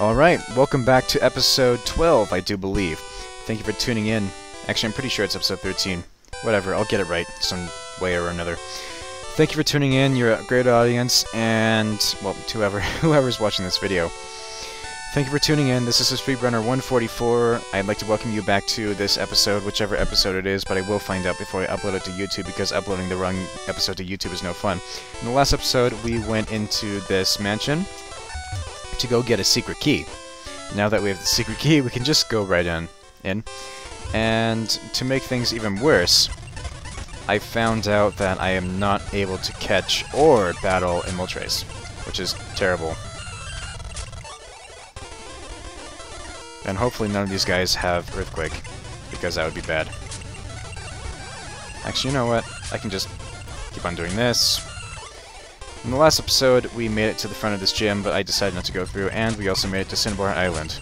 Alright, welcome back to episode 12, I do believe. Thank you for tuning in. Actually, I'm pretty sure it's episode 13. Whatever, I'll get it right some way or another. Thank you for tuning in, you're a great audience, and, well, whoever, whoever's watching this video. Thank you for tuning in, this is Speedrunner 144. I'd like to welcome you back to this episode, whichever episode it is, but I will find out before I upload it to YouTube, because uploading the wrong episode to YouTube is no fun. In the last episode, we went into this mansion, to go get a secret key. Now that we have the secret key, we can just go right in. in. And to make things even worse, I found out that I am not able to catch or battle in Moltres, which is terrible. And hopefully none of these guys have Earthquake, because that would be bad. Actually, you know what? I can just keep on doing this, in the last episode, we made it to the front of this gym, but I decided not to go through, and we also made it to Cinnabar Island.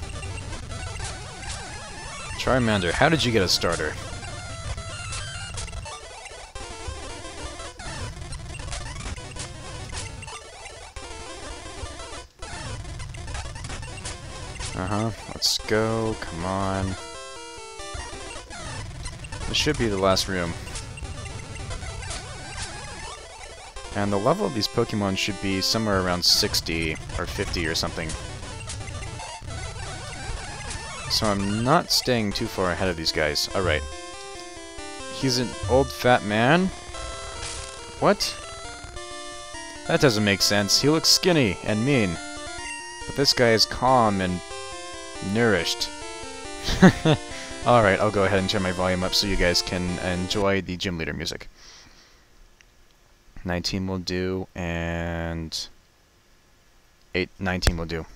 Charmander, how did you get a starter? Uh-huh, let's go, come on. This should be the last room. And the level of these Pokemon should be somewhere around 60 or 50 or something. So I'm not staying too far ahead of these guys. Alright. He's an old fat man? What? That doesn't make sense. He looks skinny and mean. But this guy is calm and nourished. Alright, I'll go ahead and turn my volume up so you guys can enjoy the gym leader music. 19 will do, and 8, 19 will do.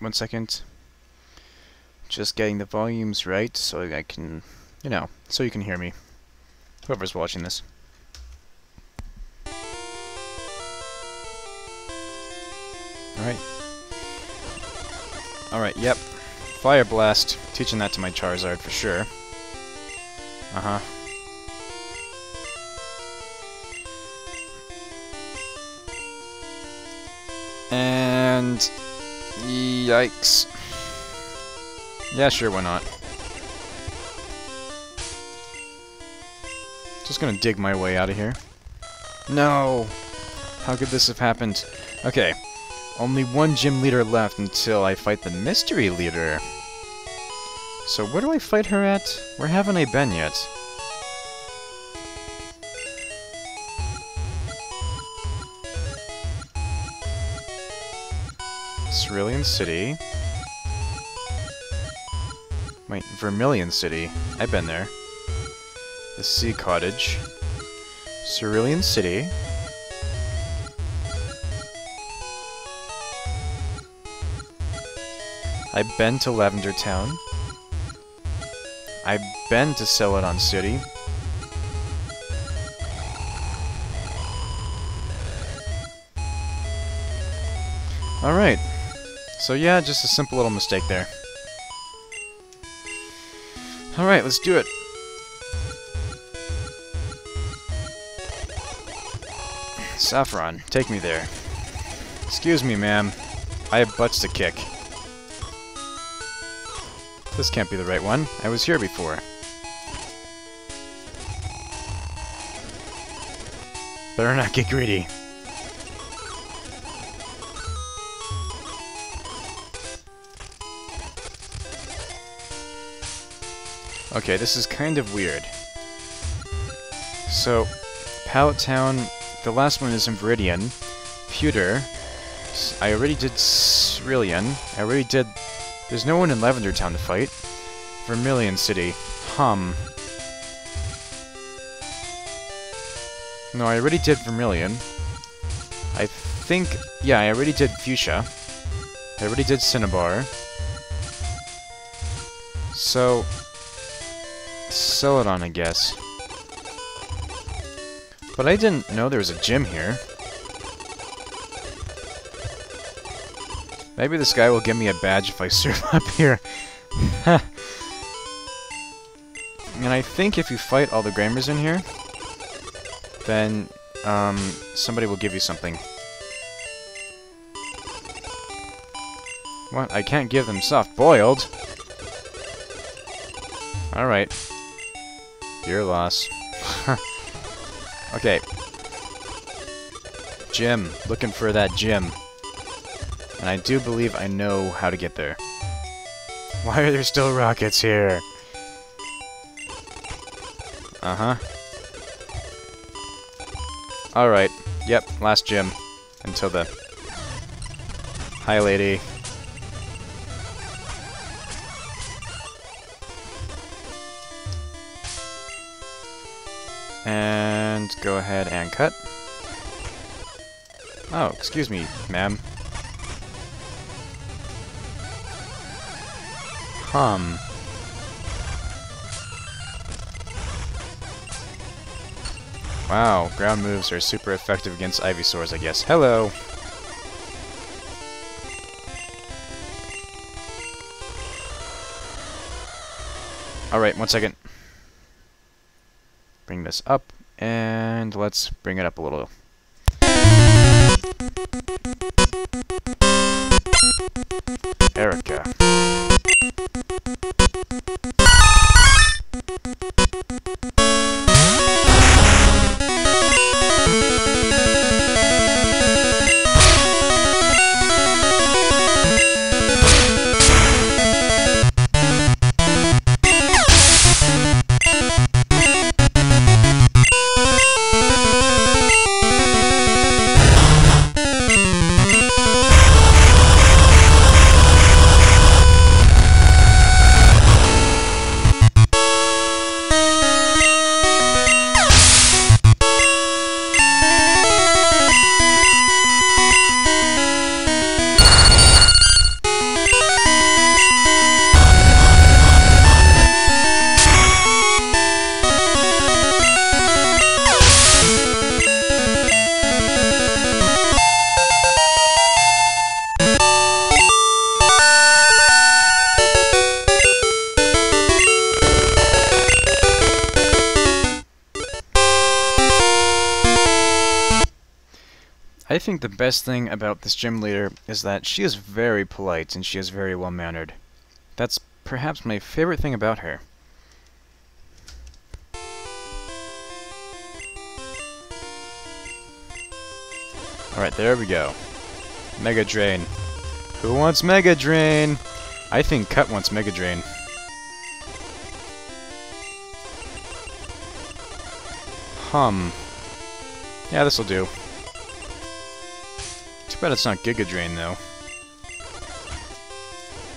One second. Just getting the volumes right so I can, you know, so you can hear me. Whoever's watching this. Alright. Alright, yep. Fire Blast. Teaching that to my Charizard for sure. Uh-huh. And Yikes. Yeah, sure, why not? Just gonna dig my way out of here. No! How could this have happened? Okay. Only one gym leader left until I fight the mystery leader. So where do I fight her at? Where haven't I been yet? Cerulean City. Wait, Vermilion City. I've been there. The Sea Cottage. Cerulean City. I've been to Lavender Town. I've been to Celadon City. Alright, so yeah, just a simple little mistake there. Alright, let's do it. Saffron, take me there. Excuse me, ma'am. I have butts to kick. This can't be the right one. I was here before. Better not get greedy. Okay, this is kind of weird. So, Pallet Town, the last one is in Viridian. Pewter, I already did Cerulean. I already did... There's no one in Lavender Town to fight. Vermilion City. Hum. No, I already did Vermilion. I think... Yeah, I already did Fuchsia. I already did Cinnabar. So... Celadon, I guess. But I didn't know there was a gym here. Maybe this guy will give me a badge if I serve up here. and I think if you fight all the Grammars in here, then um, somebody will give you something. What? I can't give them soft-boiled? Alright. Your loss. okay. Gym. Looking for that gym. And I do believe I know how to get there. Why are there still rockets here? Uh-huh. Alright. Yep, last gym. Until the... Hi, lady. And go ahead and cut. Oh, excuse me, ma'am. Hum. Wow, ground moves are super effective against Ivysaurs, I guess. Hello! Alright, one second. This up, and let's bring it up a little. Think the best thing about this gym leader is that she is very polite and she is very well mannered. That's perhaps my favorite thing about her. Alright, there we go. Mega Drain. Who wants Mega Drain? I think Cut wants Mega Drain. Hum. Yeah, this'll do. Bad it's not Giga Drain, though.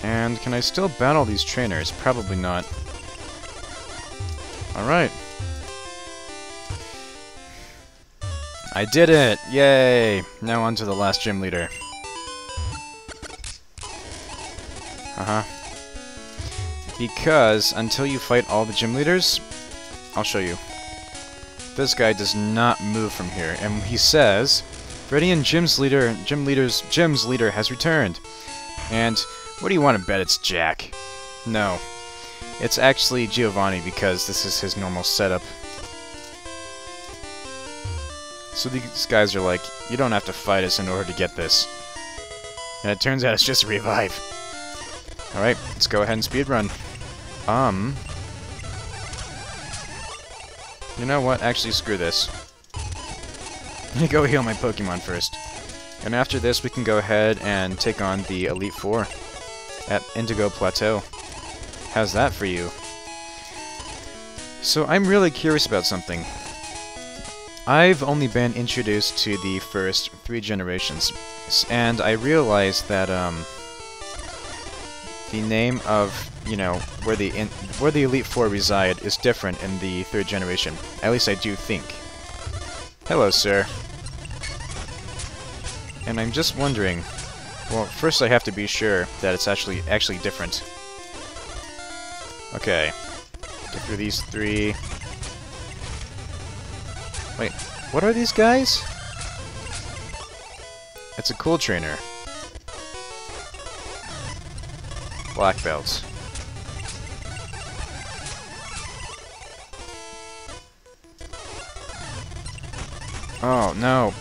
And can I still battle these trainers? Probably not. Alright. I did it! Yay! Now on to the last gym leader. Uh-huh. Because until you fight all the gym leaders, I'll show you. This guy does not move from here, and he says, And gym's leader, gym leader's gym's leader has returned. And what do you want to bet it's Jack? No. It's actually Giovanni because this is his normal setup. So these guys are like, you don't have to fight us in order to get this. And it turns out it's just revive. Alright, let's go ahead and speedrun. Um... You know what? Actually, screw this. Let me go heal my Pokemon first. And after this, we can go ahead and take on the Elite Four at Indigo Plateau. How's that for you? So I'm really curious about something. I've only been introduced to the first three generations, and I realized that um, the name of you know where the in, where the Elite Four reside is different in the third generation. At least I do think. Hello, sir. And I'm just wondering. Well, first I have to be sure that it's actually actually different. Okay. Get through these three. Wait, what are these guys? It's a cool trainer. Black belts. Oh, no.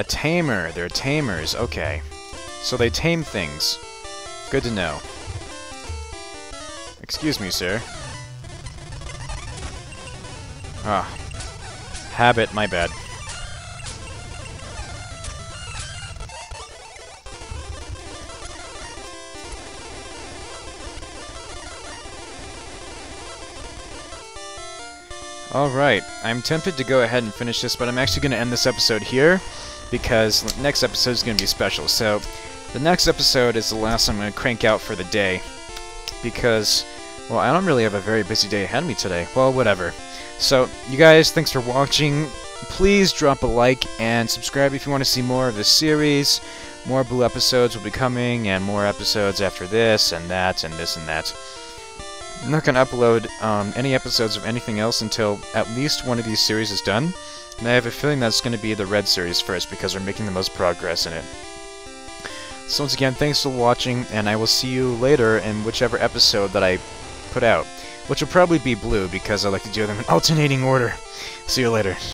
A tamer. They're tamers. Okay. So they tame things. Good to know. Excuse me, sir. Ah. Habit, my bad. Alright, I'm tempted to go ahead and finish this, but I'm actually going to end this episode here, because next episode is going to be special. So, the next episode is the last I'm going to crank out for the day, because, well, I don't really have a very busy day ahead of me today. Well, whatever. So, you guys, thanks for watching. Please drop a like and subscribe if you want to see more of this series. More Blue episodes will be coming, and more episodes after this, and that, and this, and that. I'm not going to upload um, any episodes of anything else until at least one of these series is done. And I have a feeling that's going to be the Red series first because we're making the most progress in it. So once again, thanks for watching, and I will see you later in whichever episode that I put out. Which will probably be blue because I like to do them in alternating order. See you later.